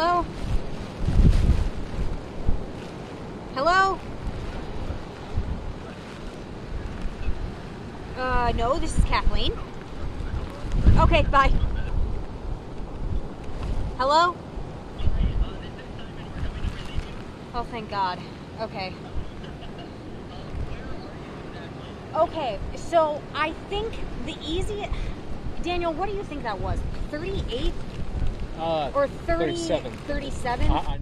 Hello? Hello? Uh, no, this is Kathleen. Okay, bye. Hello? Oh, thank God. Okay. Okay, so I think the easiest. Daniel, what do you think that was? 38 Uh, or 30, 37. 37? I, I.